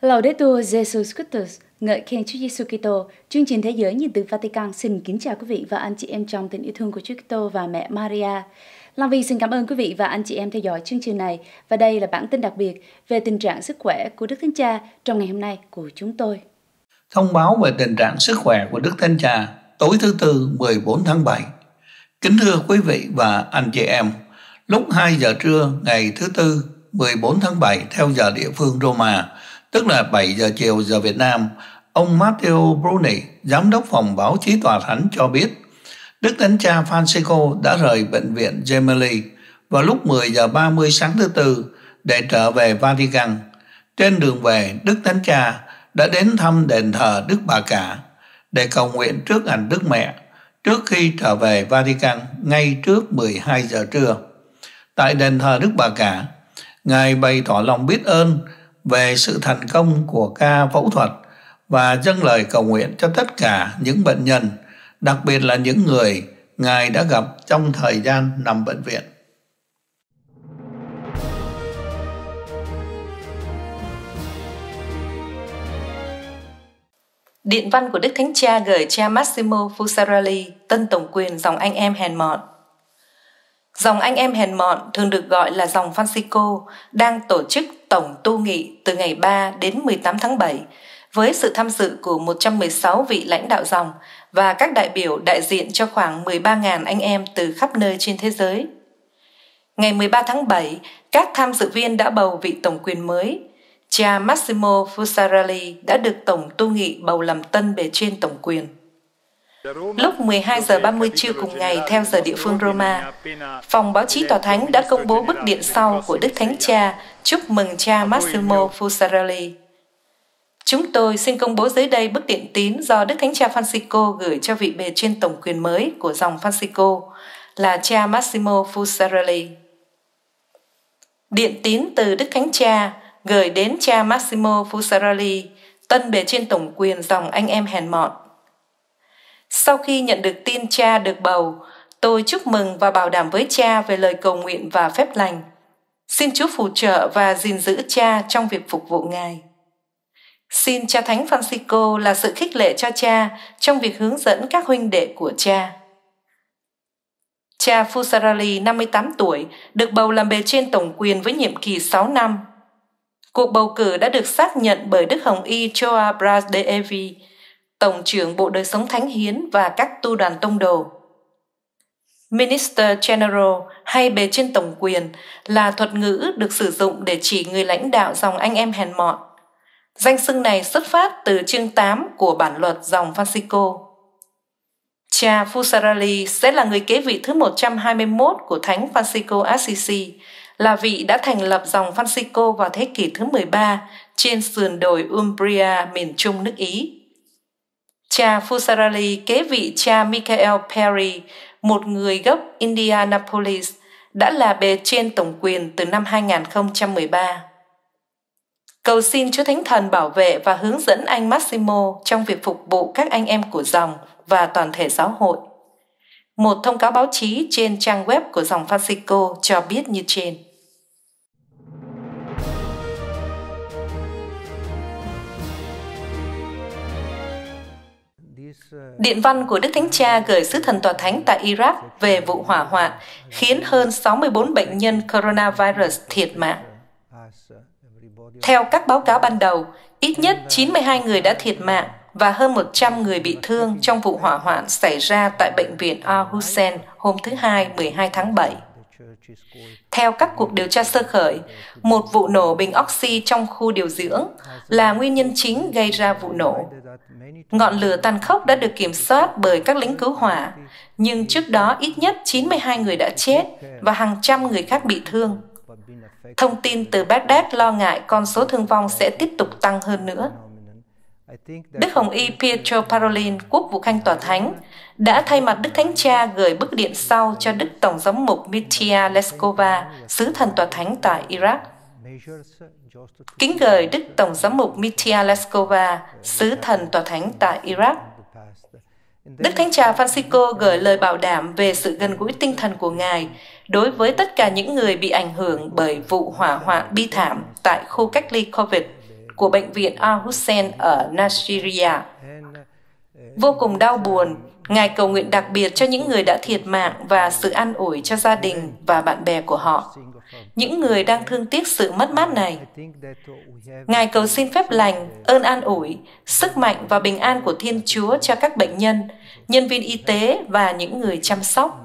Laudetur Jesus Christus, ngợi khen Chúa Giêsu Kitô. Chương trình Thế giới nhìn từ Vatican xin kính chào quý vị và anh chị em trong tình yêu thương của Chúa Kitô và mẹ Maria. Long Vi xin cảm ơn quý vị và anh chị em theo dõi chương trình này và đây là bản tin đặc biệt về tình trạng sức khỏe của Đức Thánh Cha trong ngày hôm nay của chúng tôi. Thông báo về tình trạng sức khỏe của Đức Thánh Cha tối thứ Tư 14 tháng 7. Kính thưa quý vị và anh chị em, lúc 2 giờ trưa ngày thứ Tư 14 tháng 7 theo giờ địa phương Roma, tức là 7 giờ chiều giờ Việt Nam, ông Matteo Bruni, giám đốc phòng báo chí tòa thánh cho biết, Đức Thánh Cha Francisco đã rời bệnh viện Gemelli vào lúc 10 giờ 30 sáng thứ Tư để trở về Vatican. Trên đường về, Đức Thánh Cha đã đến thăm đền thờ Đức Bà Cả để cầu nguyện trước ảnh Đức Mẹ trước khi trở về Vatican ngay trước 12 giờ trưa. Tại đền thờ Đức Bà Cả, Ngài bày tỏ lòng biết ơn về sự thành công của ca phẫu thuật và dâng lời cầu nguyện cho tất cả những bệnh nhân, đặc biệt là những người Ngài đã gặp trong thời gian nằm bệnh viện. Điện văn của Đức Thánh Cha gửi cha Massimo Fusarelli, tân tổng quyền dòng anh em hèn mọn. Dòng anh em hèn mọn thường được gọi là dòng Francisco đang tổ chức tổng tu nghị từ ngày 3 đến 18 tháng 7 với sự tham dự của 116 vị lãnh đạo dòng và các đại biểu đại diện cho khoảng 13.000 anh em từ khắp nơi trên thế giới. Ngày 13 tháng 7, các tham dự viên đã bầu vị tổng quyền mới. Cha Massimo Fusarelli đã được tổng tu nghị bầu làm tân bề trên tổng quyền. Lúc 12 giờ 30 trưa cùng ngày theo giờ địa phương Roma, phòng báo chí tòa thánh đã công bố bức điện sau của Đức Thánh Cha chúc mừng cha Massimo Fusarelli. Chúng tôi xin công bố dưới đây bức điện tín do Đức Thánh Cha Francisco gửi cho vị bề trên tổng quyền mới của dòng Francisco là cha Massimo Fusarelli. Điện tín từ Đức Thánh Cha gửi đến cha Massimo Fusarelli, tân bề trên tổng quyền dòng anh em hèn mọn. Sau khi nhận được tin cha được bầu, tôi chúc mừng và bảo đảm với cha về lời cầu nguyện và phép lành. Xin Chúa phù trợ và gìn giữ cha trong việc phục vụ Ngài. Xin cha Thánh Francisco là sự khích lệ cho cha trong việc hướng dẫn các huynh đệ của cha. Cha Fusarali, 58 tuổi, được bầu làm bề trên tổng quyền với nhiệm kỳ 6 năm. Cuộc bầu cử đã được xác nhận bởi Đức Hồng Y Choa Brasdevi, Tổng trưởng Bộ Đời sống Thánh Hiến và các tu đoàn tông đồ. Minister General hay bề trên tổng quyền là thuật ngữ được sử dụng để chỉ người lãnh đạo dòng anh em hèn mọn. Danh xưng này xuất phát từ chương 8 của bản luật dòng Francisco. Cha Fusarali sẽ là người kế vị thứ 121 của Thánh Francisco Assisi, là vị đã thành lập dòng Francisco vào thế kỷ thứ 13 trên sườn đồi Umbria, miền trung nước Ý. Cha Fusarali kế vị cha Michael Perry, một người gốc Indianapolis, đã là bề trên tổng quyền từ năm 2013. Cầu xin Chúa Thánh Thần bảo vệ và hướng dẫn anh Massimo trong việc phục vụ các anh em của dòng và toàn thể giáo hội. Một thông cáo báo chí trên trang web của dòng Francisco cho biết như trên. Điện văn của Đức Thánh Cha gửi sứ thần tòa thánh tại Iraq về vụ hỏa hoạn khiến hơn 64 bệnh nhân coronavirus thiệt mạng. Theo các báo cáo ban đầu, ít nhất 92 người đã thiệt mạng và hơn 100 người bị thương trong vụ hỏa hoạn xảy ra tại bệnh viện Al Hussein hôm thứ Hai 12 tháng 7. Theo các cuộc điều tra sơ khởi, một vụ nổ bình oxy trong khu điều dưỡng là nguyên nhân chính gây ra vụ nổ. Ngọn lửa tàn khốc đã được kiểm soát bởi các lính cứu hỏa, nhưng trước đó ít nhất 92 người đã chết và hàng trăm người khác bị thương. Thông tin từ Baghdad lo ngại con số thương vong sẽ tiếp tục tăng hơn nữa. Đức Hồng Y Pietro Parolin, quốc vụ khanh tòa thánh, đã thay mặt Đức Thánh Cha gửi bức điện sau cho Đức Tổng giám mục Mitya Leskova, sứ thần tòa thánh tại Iraq. Kính gửi Đức Tổng giám mục Mitya Leskova, sứ thần tòa thánh tại Iraq. Đức Thánh Cha Francisco gửi lời bảo đảm về sự gần gũi tinh thần của Ngài đối với tất cả những người bị ảnh hưởng bởi vụ hỏa hoạn bi thảm tại khu cách ly COVID của bệnh viện Al-Hussein ở Nasiriyah. Vô cùng đau buồn, Ngài cầu nguyện đặc biệt cho những người đã thiệt mạng và sự an ủi cho gia đình và bạn bè của họ, những người đang thương tiếc sự mất mát này. Ngài cầu xin phép lành, ơn an ủi, sức mạnh và bình an của Thiên Chúa cho các bệnh nhân, nhân viên y tế và những người chăm sóc.